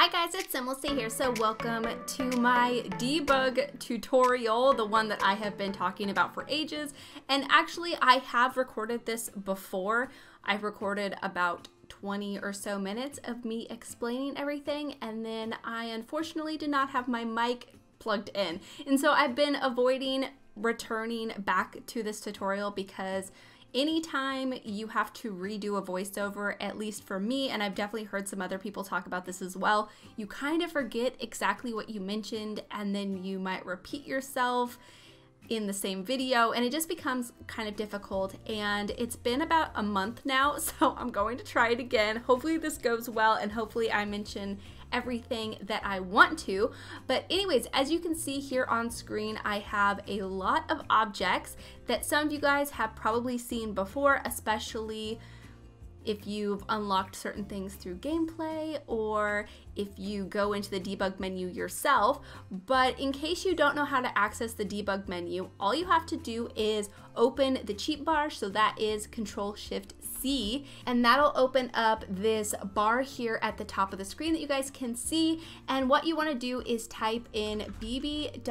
Hi guys, it's SimLicy here, so welcome to my debug tutorial, the one that I have been talking about for ages. And actually, I have recorded this before. I've recorded about 20 or so minutes of me explaining everything, and then I unfortunately did not have my mic plugged in. And so I've been avoiding returning back to this tutorial because anytime you have to redo a voiceover, at least for me, and I've definitely heard some other people talk about this as well, you kind of forget exactly what you mentioned and then you might repeat yourself in the same video and it just becomes kind of difficult and it's been about a month now so I'm going to try it again. Hopefully this goes well and hopefully I mention everything that I want to. But anyways, as you can see here on screen, I have a lot of objects that some of you guys have probably seen before, especially if you've unlocked certain things through gameplay or if you go into the debug menu yourself. But in case you don't know how to access the debug menu, all you have to do is open the cheat bar. So that is Control Shift And that'll open up this bar here at the top of the screen that you guys can see. And what you want to do is type in bb.show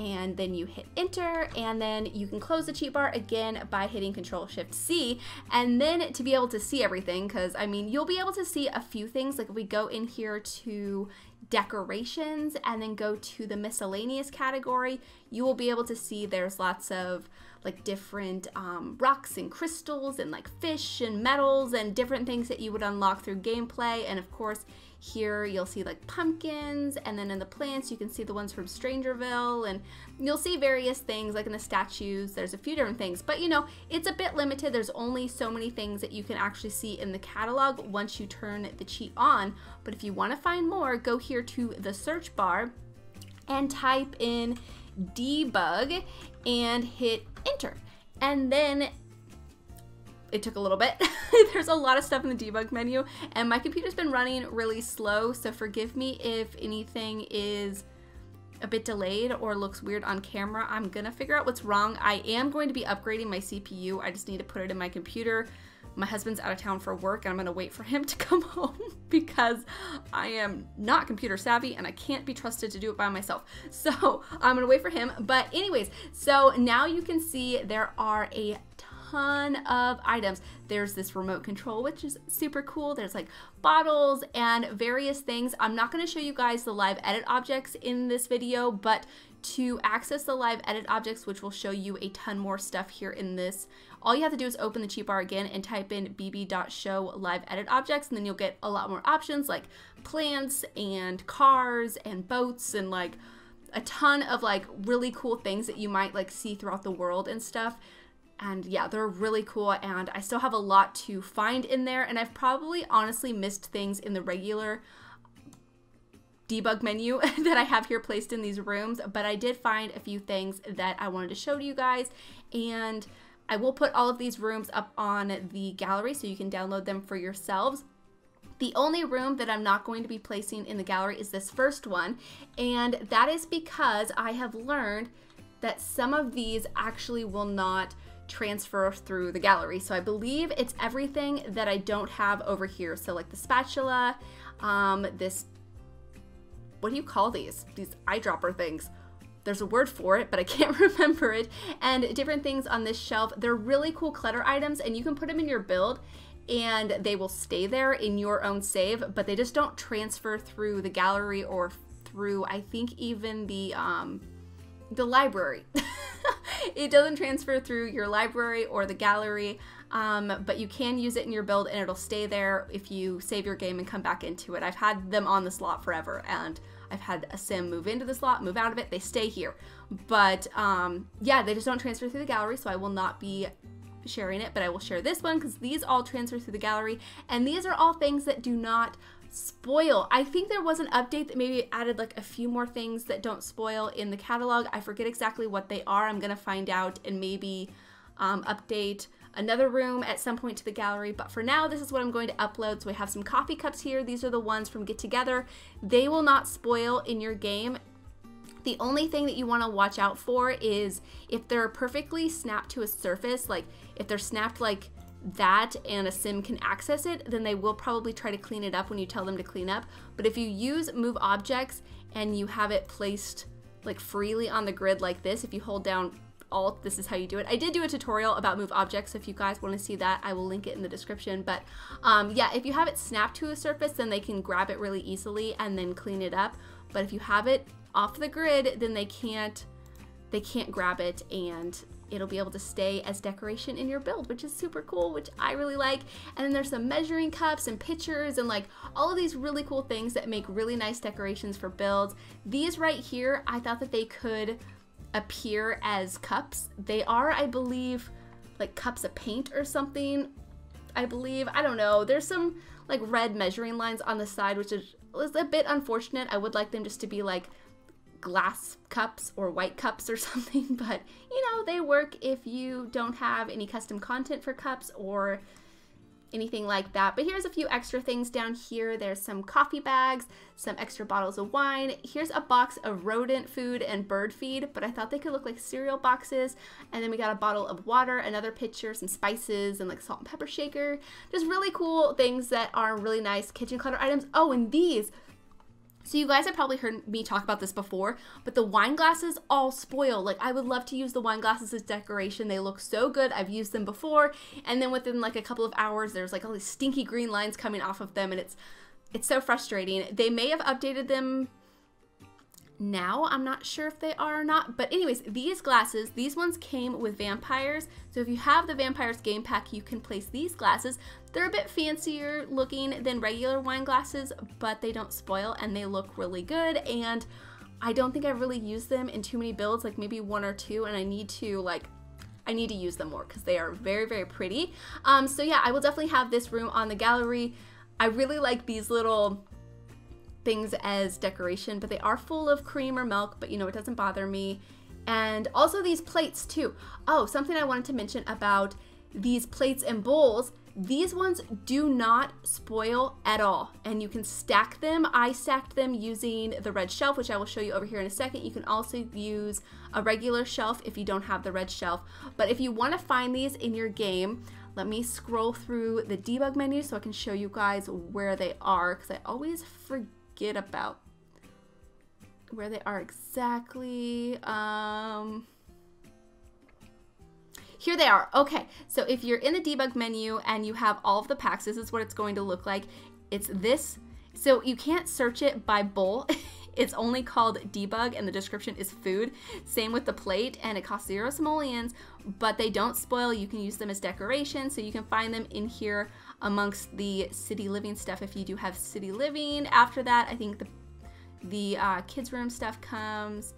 and then you hit enter and then you can close the cheat bar again by hitting control shift C and then to be able to see everything because I mean you'll be able to see a few things like if we go in here to decorations and then go to the miscellaneous category you will be able to see there's lots of like different um, rocks and crystals and like fish and metals and different things that you would unlock through gameplay. And of course here you'll see like pumpkins. And then in the plants you can see the ones from Strangerville. And you'll see various things like in the statues there's a few different things. But you know it's a bit limited. There's only so many things that you can actually see in the catalog once you turn the cheat on. But if you want to find more go here to the search bar and type in debug and hit enter and then it took a little bit. There's a lot of stuff in the debug menu and my computer's been running really slow, so forgive me if anything is a bit delayed or looks weird on camera. I'm gonna figure out what's wrong. I am going to be upgrading my CPU. I just need to put it in my computer. My husband's out of town for work and I'm gonna wait for him to come home because I am not computer savvy and I can't be trusted to do it by myself. So I'm gonna wait for him. But anyways, so now you can see there are a ton of items. There's this remote control, which is super cool. There's like bottles and various things. I'm not to show you guys the live edit objects in this video, but to access the live edit objects, which will show you a ton more stuff here in this, all you have to do is open the cheat bar again and type in bb.show live edit objects, and then you'll get a lot more options like plants and cars and boats and like a ton of like really cool things that you might like see throughout the world and stuff. And yeah, they're really cool and I still have a lot to find in there and I've probably honestly missed things in the regular debug menu that I have here placed in these rooms, but I did find a few things that I wanted to show to you guys and I will put all of these rooms up on the gallery so you can download them for yourselves. The only room that I'm not going to be placing in the gallery is this first one, and that is because I have learned that some of these actually will not transfer through the gallery. So I believe it's everything that I don't have over here. So like the spatula, um, this, what do you call these? These eyedropper things. There's a word for it, but I can't remember it. And different things on this shelf. They're really cool clutter items and you can put them in your build and they will stay there in your own save, but they just don't transfer through the gallery or through, I think even the, um, the library. it doesn't transfer through your library or the gallery, um, but you can use it in your build and it'll stay there if you save your game and come back into it. I've had them on the slot forever and I've had a sim move into the slot, move out of it, they stay here. But um, yeah, they just don't transfer through the gallery, so I will not be sharing it, but I will share this one because these all transfer through the gallery, and these are all things that do not spoil. I think there was an update that maybe added like a few more things that don't spoil in the catalog. I forget exactly what they are. I'm going to find out and maybe um, update another room at some point to the gallery. But for now, this is what I'm going to upload. So we have some coffee cups here. These are the ones from Get Together. They will not spoil in your game. The only thing that you want to watch out for is if they're perfectly snapped to a surface, like if they're snapped like that and a sim can access it, then they will probably try to clean it up when you tell them to clean up. But if you use move objects and you have it placed like freely on the grid like this, if you hold down alt, this is how you do it. I did do a tutorial about move objects. If you guys want to see that, I will link it in the description. But um, yeah, if you have it snapped to a surface, then they can grab it really easily and then clean it up. But if you have it off the grid, then they can't they can't grab it and it'll be able to stay as decoration in your build, which is super cool, which I really like. And then there's some measuring cups and pitchers and like all of these really cool things that make really nice decorations for builds. These right here, I thought that they could appear as cups. They are, I believe, like cups of paint or something. I believe. I don't know. There's some like red measuring lines on the side, which is, is a bit unfortunate. I would like them just to be like glass cups or white cups or something, but you know, they work if you don't have any custom content for cups or anything like that. But here's a few extra things down here. There's some coffee bags, some extra bottles of wine. Here's a box of rodent food and bird feed, but I thought they could look like cereal boxes. And then we got a bottle of water, another pitcher, some spices, and like salt and pepper shaker. Just really cool things that are really nice kitchen clutter items. Oh, and these so you guys have probably heard me talk about this before, but the wine glasses all spoil. Like I would love to use the wine glasses as decoration. They look so good. I've used them before, and then within like a couple of hours, there's like all these stinky green lines coming off of them, and it's it's so frustrating. They may have updated them now. I'm not sure if they are or not. But anyways, these glasses, these ones came with vampires. So if you have the vampires game pack, you can place these glasses. They're a bit fancier looking than regular wine glasses, but they don't spoil and they look really good. And I don't think I've really used them in too many builds, like maybe one or two, and I need to like I need to use them more because they are very, very pretty. Um, so yeah, I will definitely have this room on the gallery. I really like these little things as decoration, but they are full of cream or milk, but you know, it doesn't bother me. And also these plates too. Oh, something I wanted to mention about these plates and bowls. These ones do not spoil at all, and you can stack them. I stacked them using the red shelf, which I will show you over here in a second. You can also use a regular shelf if you don't have the red shelf. But if you want to find these in your game, let me scroll through the debug menu so I can show you guys where they are, because I always forget forget about where they are exactly. Um, here they are. Okay, so if you're in the debug menu and you have all of the packs, this is what it's going to look like. It's this. So you can't search it by bowl. it's only called debug and the description is food. Same with the plate and it costs zero simoleons, but they don't spoil. You can use them as decoration. So you can find them in here amongst the city living stuff if you do have city living. After that, I think the, the uh, kids room stuff comes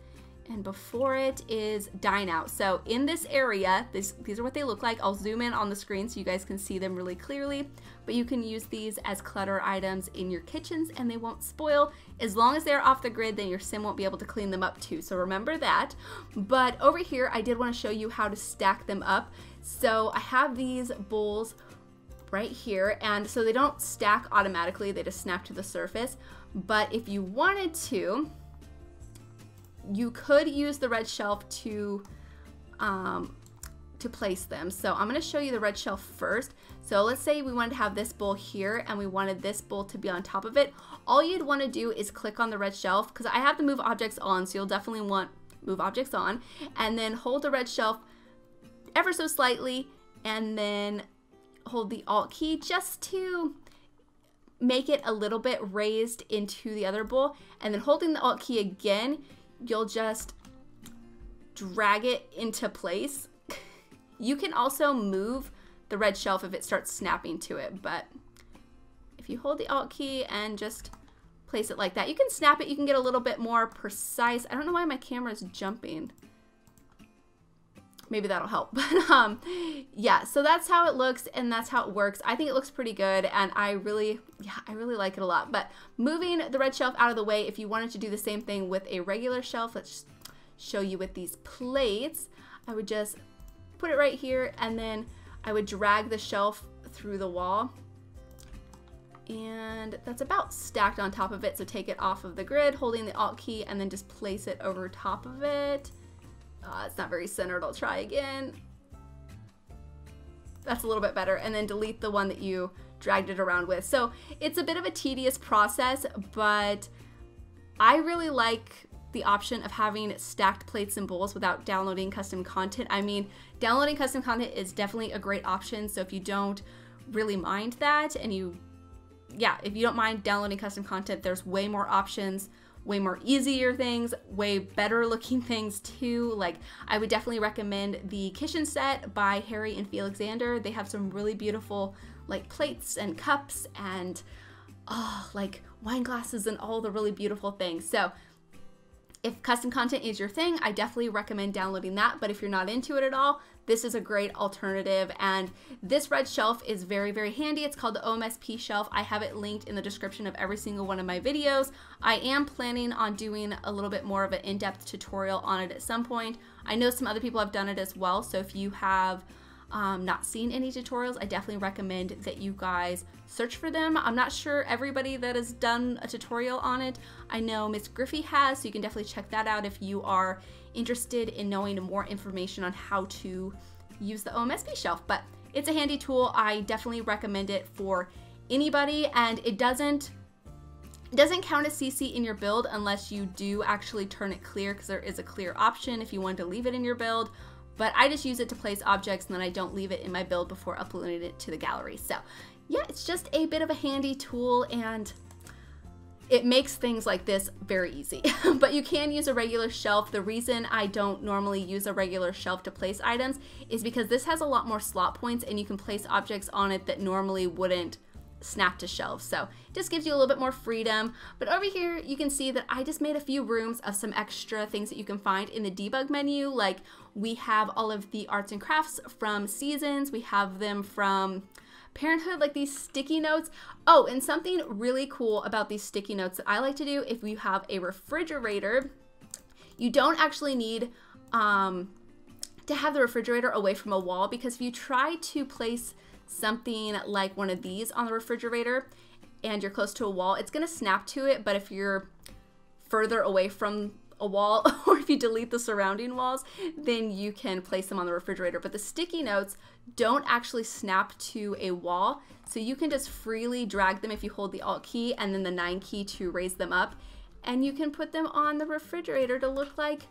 and before it is dine out. So in this area, this, these are what they look like. I'll zoom in on the screen so you guys can see them really clearly, but you can use these as clutter items in your kitchens and they won't spoil. As long as they're off the grid, then your sim won't be able to clean them up too. So remember that. But over here, I did want to show you how to stack them up. So I have these bowls right here. And so they don't stack automatically, they just snap to the surface. But if you wanted to, you could use the red shelf to um, to place them. So I'm going to show you the red shelf first. So let's say we wanted to have this bowl here and we wanted this bowl to be on top of it. All you'd want to do is click on the red shelf because I have the move objects on so you'll definitely want move objects on and then hold the red shelf ever so slightly and then hold the Alt key just to make it a little bit raised into the other bowl. And then holding the Alt key again, you'll just drag it into place. you can also move the red shelf if it starts snapping to it, but if you hold the Alt key and just place it like that, you can snap it, you can get a little bit more precise. I don't know why my camera is jumping maybe that'll help. But um, yeah, so that's how it looks and that's how it works. I think it looks pretty good and I really, yeah, I really like it a lot. But moving the red shelf out of the way, if you wanted to do the same thing with a regular shelf, let's show you with these plates. I would just put it right here and then I would drag the shelf through the wall and that's about stacked on top of it. So take it off of the grid, holding the Alt key, and then just place it over top of it. Uh, it's not very centered. I'll try again. that's a little bit better. And then delete the one that you dragged it around with. So it's a bit of a tedious process, but I really like the option of having stacked plates and bowls without downloading custom content. I mean, downloading custom content is definitely a great option. So if you don't really mind that and you, yeah, if you don't mind downloading custom content, there's way more options way more easier things, way better looking things too. Like I would definitely recommend the kitchen set by Harrie and Felixandre. They have some really beautiful like plates and cups and oh, like wine glasses and all the really beautiful things. So if custom content is your thing, I definitely recommend downloading that. But if you're not into it at all, this is a great alternative. And this red shelf is very, very handy. It's called the OMSP shelf. I have it linked in the description of every single one of my videos. I am planning on doing a little bit more of an in-depth tutorial on it at some point. I know some other people have done it as well. So if you have um, not seen any tutorials, I definitely recommend that you guys search for them. I'm not sure everybody that has done a tutorial on it. I know Miss Griffey has, so you can definitely check that out if you are interested in knowing more information on how to use the OMSP shelf. But it's a handy tool. I definitely recommend it for anybody, and it doesn't doesn't count as CC in your build unless you do actually turn it clear because there is a clear option if you want to leave it in your build but I just use it to place objects and then I don't leave it in my build before uploading it to the gallery. So yeah, it's just a bit of a handy tool and it makes things like this very easy. but you can use a regular shelf. The reason I don't normally use a regular shelf to place items is because this has a lot more slot points and you can place objects on it that normally wouldn't snap to shelves. So it just gives you a little bit more freedom. But over here, you can see that I just made a few rooms of some extra things that you can find in the debug menu. Like we have all of the arts and crafts from Seasons. We have them from Parenthood, like these sticky notes. Oh, and something really cool about these sticky notes that I like to do if you have a refrigerator, you don't actually need um, to have the refrigerator away from a wall because if you try to place something like one of these on the refrigerator and you're close to a wall, it's gonna snap to it, but if you're further away from a wall or if you delete the surrounding walls, then you can place them on the refrigerator. But the sticky notes don't actually snap to a wall, so you can just freely drag them if you hold the Alt key and then the 9 key to raise them up, and you can put them on the refrigerator to look like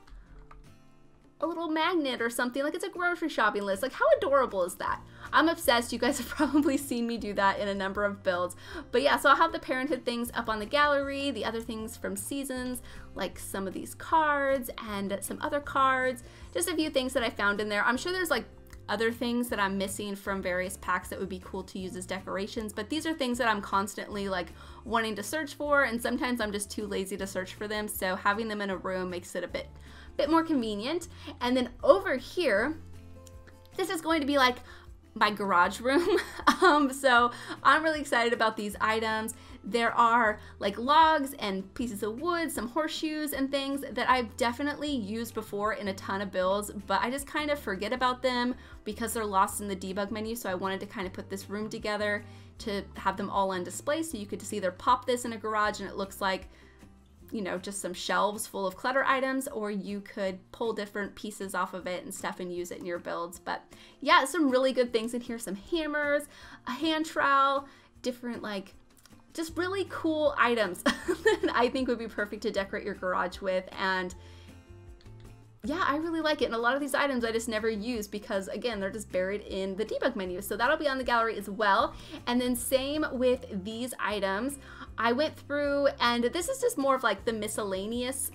a little magnet or something. Like it's a grocery shopping list. Like how adorable is that? I'm obsessed. You guys have probably seen me do that in a number of builds. But yeah, so I'll have the parenthood things up on the gallery, the other things from seasons, like some of these cards and some other cards, just a few things that I found in there. I'm sure there's like other things that I'm missing from various packs that would be cool to use as decorations, but these are things that I'm constantly like wanting to search for and sometimes I'm just too lazy to search for them, so having them in a room makes it a bit bit more convenient. And then over here, this is going to be like my garage room. um, so I'm really excited about these items. There are like logs and pieces of wood, some horseshoes and things that I've definitely used before in a ton of builds, but I just kind of forget about them because they're lost in the debug menu. So I wanted to kind of put this room together to have them all on display so you could just either pop this in a garage and it looks like you know, just some shelves full of clutter items, or you could pull different pieces off of it and stuff and use it in your builds. But yeah, some really good things in here some hammers, a hand trowel, different like just really cool items that I think would be perfect to decorate your garage with. And yeah, I really like it. And a lot of these items I just never use because, again, they're just buried in the debug menu. So that'll be on the gallery as well. And then same with these items. I went through, and this is just more of like the miscellaneous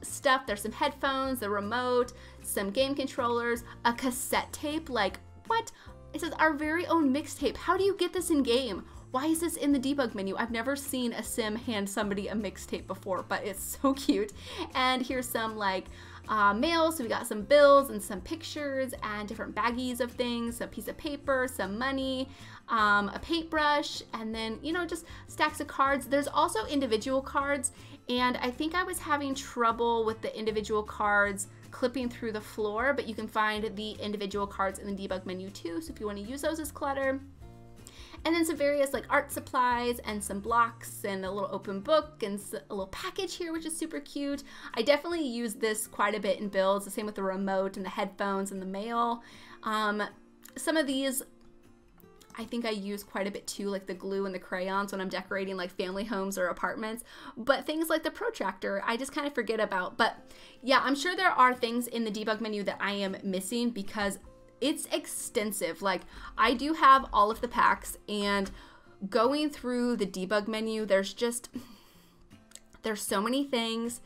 stuff. There's some headphones, the remote, some game controllers, a cassette tape. Like, what? It says our very own mixtape. How do you get this in game? Why is this in the debug menu? I've never seen a sim hand somebody a mixtape before, but it's so cute. And here's some like uh, mail. So we got some bills and some pictures and different baggies of things, a piece of paper, some money, um, a paintbrush, and then, you know, just stacks of cards. There's also individual cards, and I think I was having trouble with the individual cards clipping through the floor, but you can find the individual cards in the debug menu too. So if you want to use those as clutter, and then some various like art supplies and some blocks and a little open book and a little package here, which is super cute. I definitely use this quite a bit in builds, the same with the remote and the headphones and the mail. Um, some of these I think I use quite a bit too, like the glue and the crayons when I'm decorating like family homes or apartments. But things like the protractor, I just kind of forget about. But yeah, I'm sure there are things in the debug menu that I am missing because it's extensive. Like I do have all of the packs and going through the debug menu, there's just there's so many things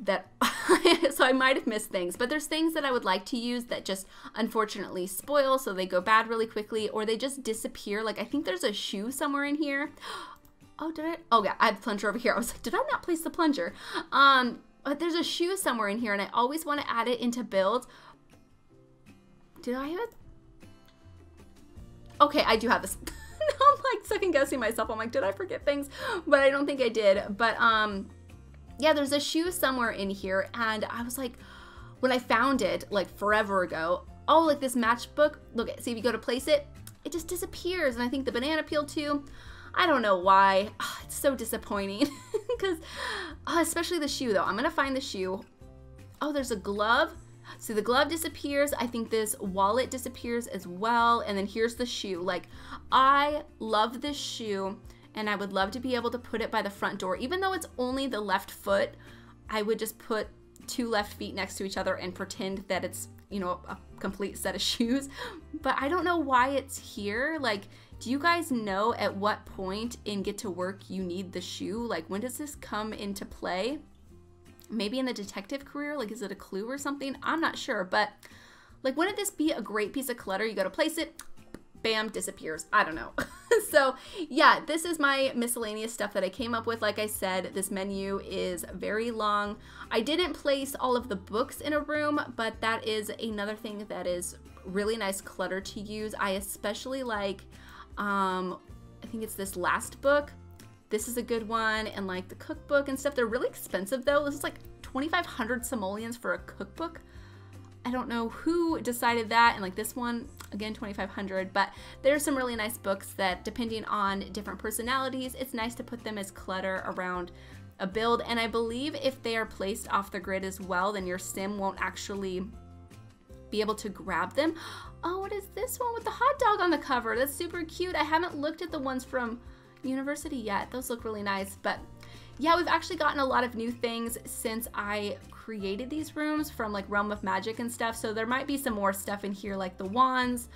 that so I might have missed things, but there's things that I would like to use that just unfortunately spoil, so they go bad really quickly, or they just disappear. Like I think there's a shoe somewhere in here. Oh, did I? Oh yeah, I had the plunger over here. I was like, did I not place the plunger? Um, but there's a shoe somewhere in here, and I always want to add it into builds. Did I have it? Okay, I do have this. I'm like second guessing myself. I'm like, did I forget things? But I don't think I did. But um yeah, there's a shoe somewhere in here, and I was like, when I found it like forever ago, oh, like this matchbook. Look, at, see if you go to place it, it just disappears, and I think the banana peel too. I don't know why. Oh, it's so disappointing because, oh, especially the shoe though. I'm gonna find the shoe. Oh, there's a glove. See, the glove disappears. I think this wallet disappears as well. And then here's the shoe. Like, I love this shoe and I would love to be able to put it by the front door. Even though it's only the left foot, I would just put two left feet next to each other and pretend that it's, you know, a complete set of shoes. But I don't know why it's here. Like, do you guys know at what point in Get to Work you need the shoe? Like, when does this come into play? Maybe in the detective career? Like, is it a clue or something? I'm not sure. But, like, wouldn't this be a great piece of clutter? You go to place it, bam, disappears. I don't know. so yeah, this is my miscellaneous stuff that I came up with. Like I said, this menu is very long. I didn't place all of the books in a room, but that is another thing that is really nice clutter to use. I especially like, um, I think it's this last book. This is a good one, and like the cookbook and stuff. They're really expensive though. This is like 2,500 simoleons for a cookbook. I don't know who decided that, and like this one, again 2500 but there's some really nice books that depending on different personalities it's nice to put them as clutter around a build and I believe if they are placed off the grid as well then your sim won't actually be able to grab them oh what is this one with the hot dog on the cover that's super cute I haven't looked at the ones from university yet those look really nice but yeah, we've actually gotten a lot of new things since I created these rooms from like Realm of Magic and stuff. So there might be some more stuff in here like the wands,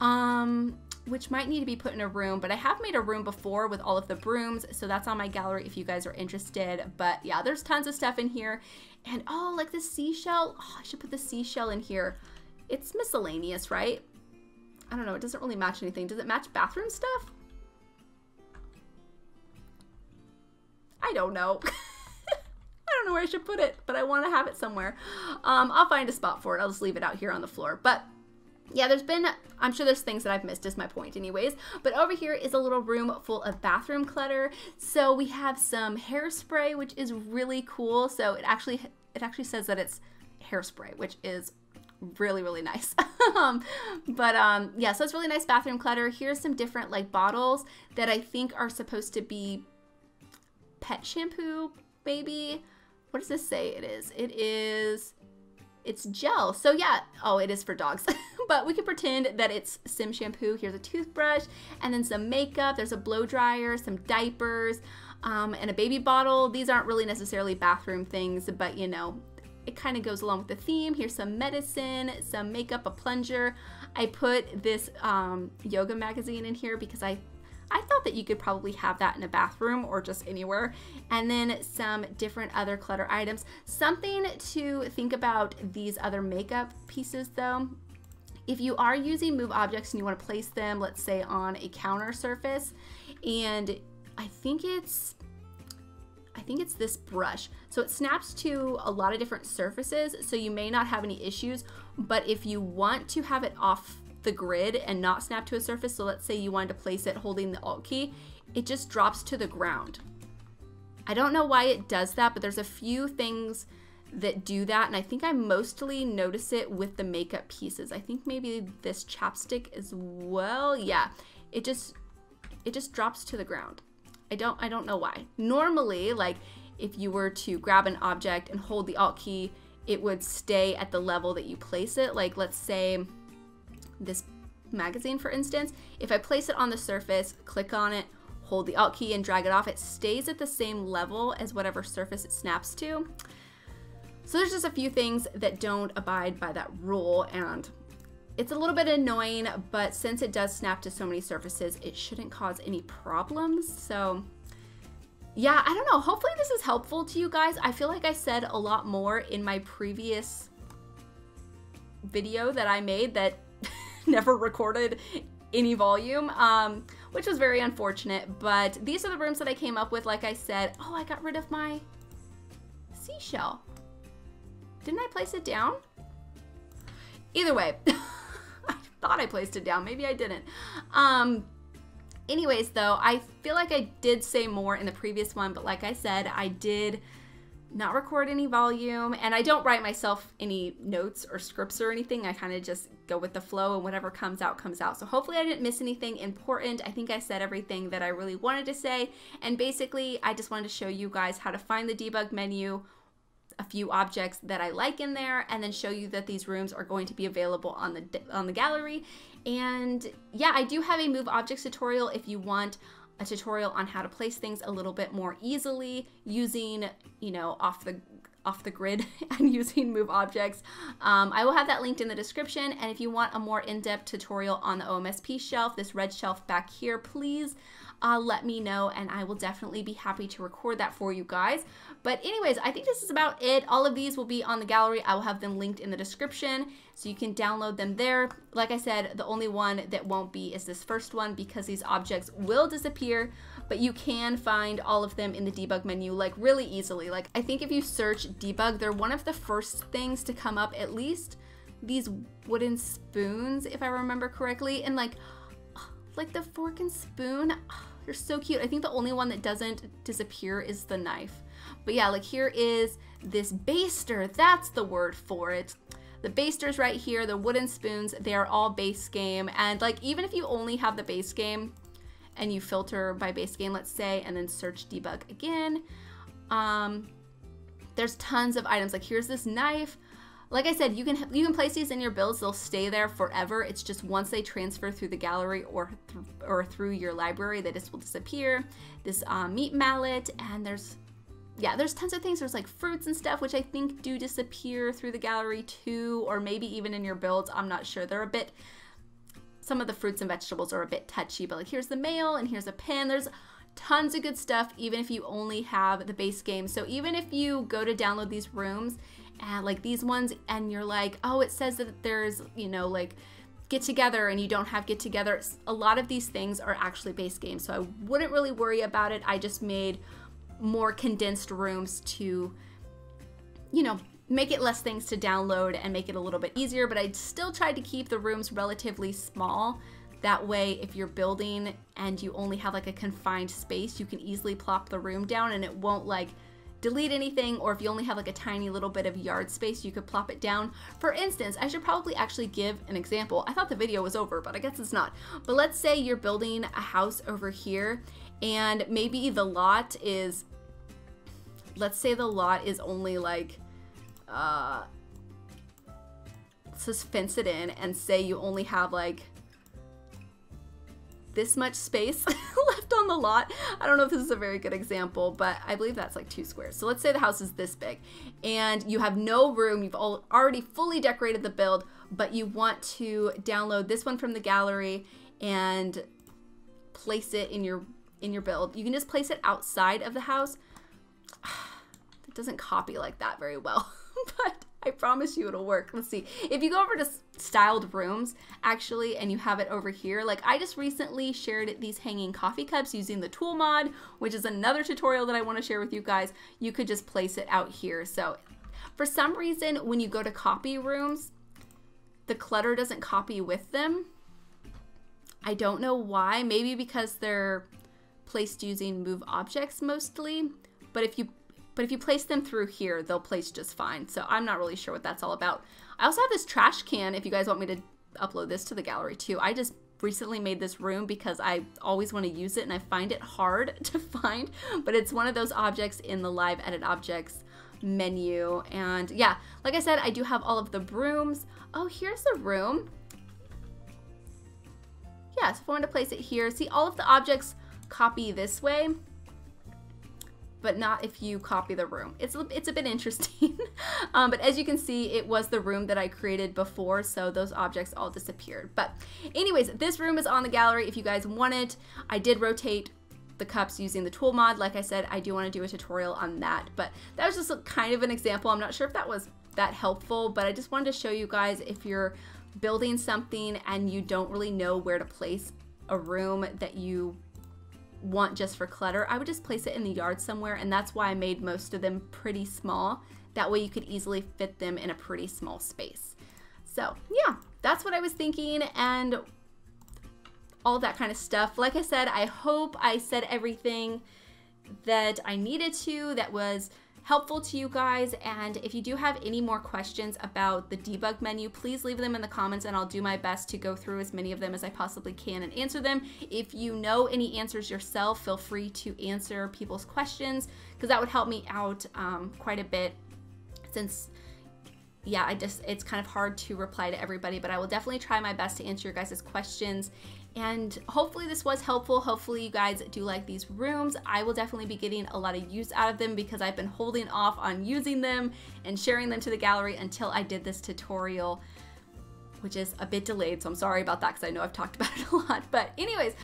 um, which might need to be put in a room. But I have made a room before with all of the brooms. So that's on my gallery if you guys are interested. But yeah, there's tons of stuff in here. And oh, like the seashell. Oh, I should put the seashell in here. It's miscellaneous, right? I don't know. It doesn't really match anything. Does it match bathroom stuff? I don't know. I don't know where I should put it, but I want to have it somewhere. Um, I'll find a spot for it. I'll just leave it out here on the floor. But yeah, there's been, I'm sure there's things that I've missed is my point anyways. But over here is a little room full of bathroom clutter. So we have some hairspray, which is really cool. So it actually, it actually says that it's hairspray, which is really really nice um, but um yeah so it's really nice bathroom clutter here's some different like bottles that i think are supposed to be pet shampoo, baby. What does this say it is? It is, it's gel. So yeah, oh, it is for dogs. but we can pretend that it's sim shampoo. Here's a toothbrush and then some makeup. There's a blow dryer, some diapers, um, and a baby bottle. These aren't really necessarily bathroom things, but you know, it kind of goes along with the theme. Here's some medicine, some makeup, a plunger. I put this um, yoga magazine in here because I I thought that you could probably have that in a bathroom or just anywhere. And then some different other clutter items. Something to think about these other makeup pieces though. If you are using move objects and you want to place them, let's say on a counter surface, and I think it's I think it's this brush. So it snaps to a lot of different surfaces, so you may not have any issues, but if you want to have it off the grid and not snap to a surface, so let's say you wanted to place it holding the Alt key, it just drops to the ground. I don't know why it does that, but there's a few things that do that, and I think I mostly notice it with the makeup pieces. I think maybe this chapstick as well. Yeah, it just it just drops to the ground. I don't I don't know why. Normally, like if you were to grab an object and hold the Alt key, it would stay at the level that you place it. Like let's say this magazine, for instance, if I place it on the surface, click on it, hold the Alt key and drag it off, it stays at the same level as whatever surface it snaps to. So there's just a few things that don't abide by that rule and it's a little bit annoying, but since it does snap to so many surfaces, it shouldn't cause any problems. So yeah, I don't know. Hopefully this is helpful to you guys. I feel like I said a lot more in my previous video that I made that never recorded any volume, um, which was very unfortunate. But these are the rooms that I came up with. Like I said, oh, I got rid of my seashell. Didn't I place it down? Either way, I thought I placed it down. Maybe I didn't. Um, Anyways, though, I feel like I did say more in the previous one, but like I said, I did not record any volume and I don't write myself any notes or scripts or anything. I kind of just go with the flow and whatever comes out comes out. So hopefully I didn't miss anything important. I think I said everything that I really wanted to say. And basically, I just wanted to show you guys how to find the debug menu, a few objects that I like in there and then show you that these rooms are going to be available on the on the gallery. And yeah, I do have a move objects tutorial if you want a tutorial on how to place things a little bit more easily using, you know, off the off the grid and using move objects. Um, I will have that linked in the description. And if you want a more in-depth tutorial on the OMSP shelf, this red shelf back here, please uh, let me know and I will definitely be happy to record that for you guys. But anyways, I think this is about it. All of these will be on the gallery. I will have them linked in the description so you can download them there. Like I said, the only one that won't be is this first one because these objects will disappear, but you can find all of them in the debug menu like really easily. Like I think if you search debug, they're one of the first things to come up at least these wooden spoons, if I remember correctly. And like, like the fork and spoon, they're so cute. I think the only one that doesn't disappear is the knife. But yeah, like here is this baster. That's the word for it. The basters right here, the wooden spoons, they are all base game. And like, even if you only have the base game and you filter by base game, let's say, and then search debug again, um, there's tons of items. Like here's this knife. Like I said, you can you can place these in your builds. They'll stay there forever. It's just once they transfer through the gallery or th or through your library, they just will disappear. This uh, meat mallet, and there's yeah, there's tons of things. There's like fruits and stuff, which I think do disappear through the gallery too, or maybe even in your builds. I'm not sure. They're a bit, some of the fruits and vegetables are a bit touchy, but like here's the mail and here's a pen. There's tons of good stuff, even if you only have the base game. So even if you go to download these rooms and like these ones and you're like, oh, it says that there's, you know, like get together and you don't have get together. A lot of these things are actually base games. So I wouldn't really worry about it. I just made more condensed rooms to, you know, make it less things to download and make it a little bit easier, but I still tried to keep the rooms relatively small. That way, if you're building and you only have like a confined space, you can easily plop the room down and it won't like delete anything, or if you only have like a tiny little bit of yard space, you could plop it down. For instance, I should probably actually give an example. I thought the video was over, but I guess it's not. But let's say you're building a house over here and maybe the lot is, let's say the lot is only like, uh, let's just fence it in and say you only have like this much space left on the lot. I don't know if this is a very good example, but I believe that's like two squares. So let's say the house is this big and you have no room. You've already fully decorated the build, but you want to download this one from the gallery and place it in your in your build. You can just place it outside of the house. It doesn't copy like that very well, but I promise you it'll work. Let's see. If you go over to styled rooms, actually, and you have it over here, like I just recently shared these hanging coffee cups using the tool mod, which is another tutorial that I want to share with you guys. You could just place it out here. So for some reason, when you go to copy rooms, the clutter doesn't copy with them. I don't know why. Maybe because they're placed using move objects mostly. But if you but if you place them through here, they'll place just fine. So I'm not really sure what that's all about. I also have this trash can if you guys want me to upload this to the gallery too. I just recently made this room because I always want to use it and I find it hard to find, but it's one of those objects in the live edit objects menu. And yeah, like I said, I do have all of the brooms. Oh, here's the room. yeah, so if I want to place it here, see all of the objects copy this way, but not if you copy the room. It's, it's a bit interesting. um, but as you can see, it was the room that I created before, so those objects all disappeared. But anyways, this room is on the gallery if you guys want it. I did rotate the cups using the tool mod. Like I said, I do want to do a tutorial on that, but that was just kind of an example. I'm not sure if that was that helpful, but I just wanted to show you guys if you're building something and you don't really know where to place a room that you want just for clutter, I would just place it in the yard somewhere and that's why I made most of them pretty small. That way you could easily fit them in a pretty small space. So yeah, that's what I was thinking and all that kind of stuff. Like I said, I hope I said everything that I needed to that was helpful to you guys. And if you do have any more questions about the debug menu, please leave them in the comments and I'll do my best to go through as many of them as I possibly can and answer them. If you know any answers yourself, feel free to answer people's questions because that would help me out um, quite a bit since yeah, I just, it's kind of hard to reply to everybody, but I will definitely try my best to answer your guys' questions. And hopefully this was helpful. Hopefully you guys do like these rooms. I will definitely be getting a lot of use out of them because I've been holding off on using them and sharing them to the gallery until I did this tutorial, which is a bit delayed. So I'm sorry about that because I know I've talked about it a lot. But anyways,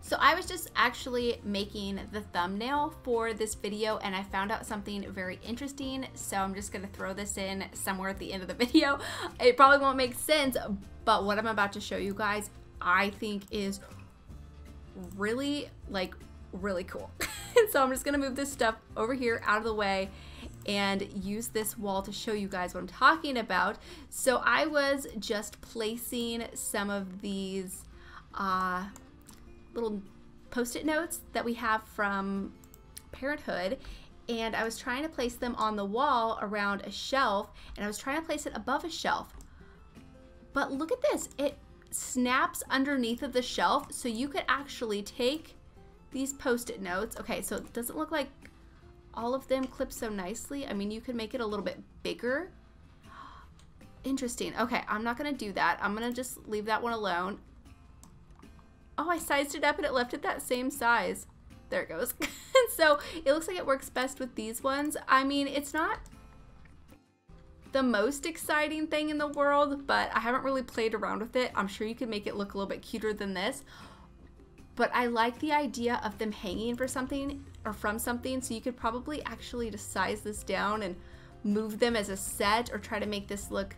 so I was just actually making the thumbnail for this video and I found out something very interesting. So I'm just gonna throw this in somewhere at the end of the video. It probably won't make sense, but what I'm about to show you guys I think is really like really cool. and so I'm just gonna move this stuff over here out of the way and use this wall to show you guys what I'm talking about. So I was just placing some of these uh, little post-it notes that we have from Parenthood and I was trying to place them on the wall around a shelf and I was trying to place it above a shelf. But look at this, it snaps underneath of the shelf so you could actually take these post-it notes. Okay, so it doesn't look like all of them clip so nicely. I mean, you could make it a little bit bigger. Interesting. Okay, I'm not going to do that. I'm going to just leave that one alone. Oh, I sized it up and it left it that same size. There it goes. so it looks like it works best with these ones. I mean, it's not the most exciting thing in the world, but I haven't really played around with it. I'm sure you could make it look a little bit cuter than this. But I like the idea of them hanging for something or from something, so you could probably actually just size this down and move them as a set or try to make this look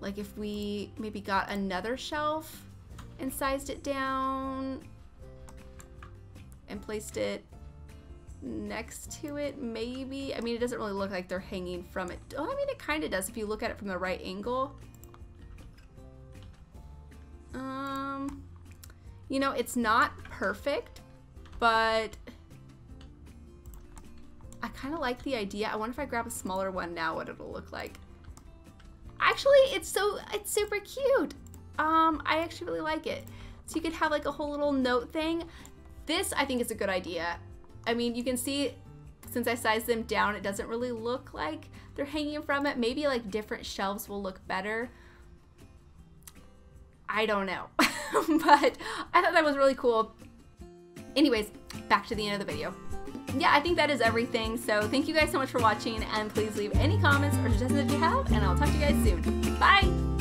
like if we maybe got another shelf and sized it down and placed it next to it, maybe. I mean, it doesn't really look like they're hanging from it. Oh, I mean, it kind of does if you look at it from the right angle. Um, you know, it's not perfect, but I kind of like the idea. I wonder if I grab a smaller one now, what it'll look like. Actually, it's so, it's super cute. Um, I actually really like it. So you could have like a whole little note thing. This, I think, is a good idea. I mean, you can see since I sized them down, it doesn't really look like they're hanging from it. Maybe like different shelves will look better. I don't know. but I thought that was really cool. Anyways, back to the end of the video. Yeah, I think that is everything. So thank you guys so much for watching and please leave any comments or suggestions that you have and I'll talk to you guys soon. Bye!